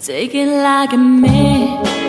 take it like a man.